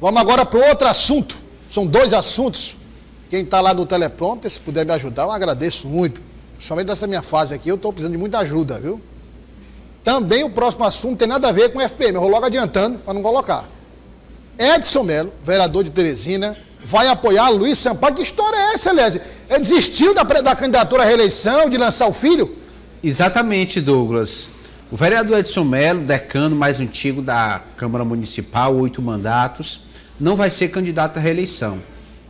Vamos agora para outro assunto. São dois assuntos. Quem está lá no teleprompter, se puder me ajudar, eu agradeço muito. Principalmente nessa minha fase aqui, eu estou precisando de muita ajuda, viu? Também o próximo assunto tem nada a ver com FPM, eu vou logo adiantando para não colocar. Edson Melo, vereador de Teresina, vai apoiar Luiz Sampaio. Que história é essa, Lézio? Ele desistiu da, da candidatura à reeleição, de lançar o filho? Exatamente, Douglas. O vereador Edson Melo, decano mais antigo da Câmara Municipal, oito mandatos, não vai ser candidato à reeleição.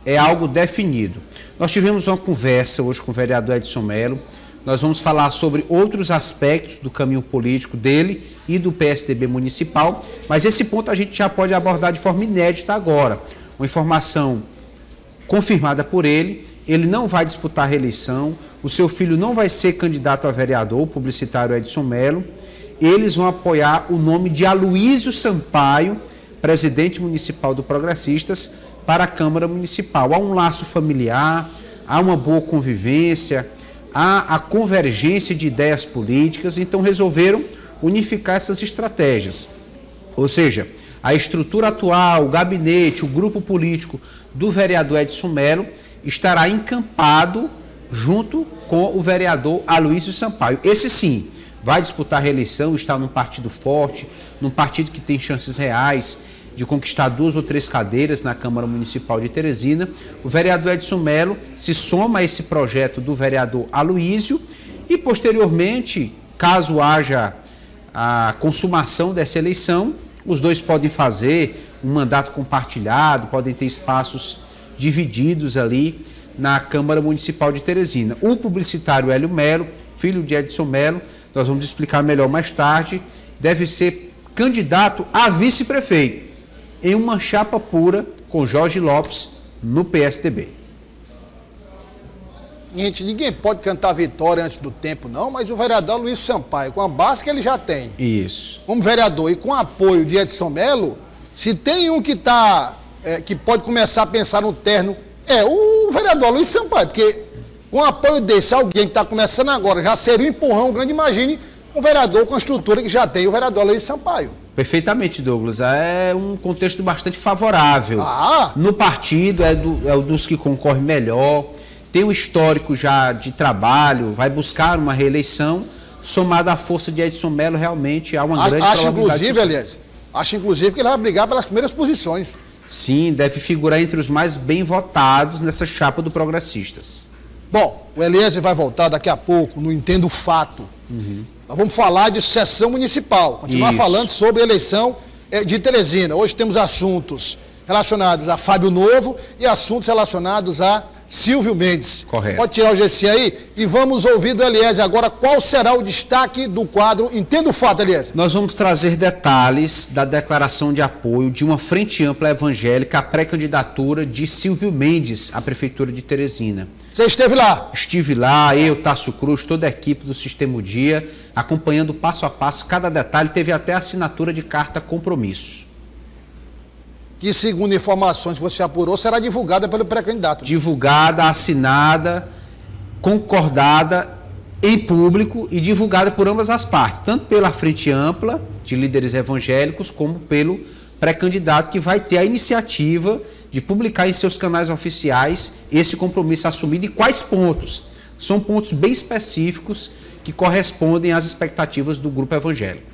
É algo definido. Nós tivemos uma conversa hoje com o vereador Edson Melo. Nós vamos falar sobre outros aspectos do caminho político dele e do PSDB municipal, mas esse ponto a gente já pode abordar de forma inédita agora. Uma informação confirmada por ele, ele não vai disputar a reeleição, o seu filho não vai ser candidato a vereador, o publicitário Edson Melo. Eles vão apoiar o nome de Aloísio Sampaio, presidente municipal do Progressistas, para a Câmara Municipal. Há um laço familiar, há uma boa convivência, há a convergência de ideias políticas, então resolveram unificar essas estratégias. Ou seja, a estrutura atual, o gabinete, o grupo político do vereador Edson Melo estará encampado junto com o vereador Aloysio Sampaio. Esse sim vai disputar a reeleição, está num partido forte, num partido que tem chances reais de conquistar duas ou três cadeiras na Câmara Municipal de Teresina. O vereador Edson Melo se soma a esse projeto do vereador Aloísio e, posteriormente, caso haja a consumação dessa eleição, os dois podem fazer um mandato compartilhado, podem ter espaços divididos ali na Câmara Municipal de Teresina. O publicitário Hélio Melo, filho de Edson Melo, nós vamos explicar melhor mais tarde, deve ser candidato a vice-prefeito em uma chapa pura com Jorge Lopes no PSDB. Gente, ninguém pode cantar vitória antes do tempo, não, mas o vereador Luiz Sampaio, com a base que ele já tem, isso. como vereador e com apoio de Edson Melo, se tem um que tá, é, que pode começar a pensar no terno, é o vereador Luiz Sampaio, porque com apoio desse alguém que está começando agora, já seria um empurrão grande, imagine um vereador com a estrutura que já tem o vereador Luiz Sampaio. Perfeitamente, Douglas. É um contexto bastante favorável. Ah. No partido, é, do, é dos que concorre melhor, tem um histórico já de trabalho, vai buscar uma reeleição, somada à força de Edson Mello, realmente há uma grande acho inclusive, aliás, acho inclusive que ele vai brigar pelas primeiras posições. Sim, deve figurar entre os mais bem votados nessa chapa do Progressistas. Bom, o Eliezer vai voltar daqui a pouco no Entendo o Fato. Uhum. Nós vamos falar de sessão municipal, continuar Isso. falando sobre a eleição eh, de Teresina. Hoje temos assuntos relacionados a Fábio Novo e assuntos relacionados a Silvio Mendes. Correto. Pode tirar o GC aí e vamos ouvir do Eliezer agora qual será o destaque do quadro Entenda o Fato, Eliezer. Nós vamos trazer detalhes da declaração de apoio de uma frente ampla evangélica à pré-candidatura de Silvio Mendes à Prefeitura de Teresina. Você esteve lá? Estive lá, eu, Tasso Cruz, toda a equipe do Sistema Dia, acompanhando passo a passo cada detalhe, teve até assinatura de carta compromisso. Que, segundo informações que você apurou, será divulgada pelo pré-candidato. Divulgada, assinada, concordada em público e divulgada por ambas as partes, tanto pela frente ampla de líderes evangélicos, como pelo pré-candidato que vai ter a iniciativa de publicar em seus canais oficiais esse compromisso assumido e quais pontos. São pontos bem específicos que correspondem às expectativas do grupo evangélico.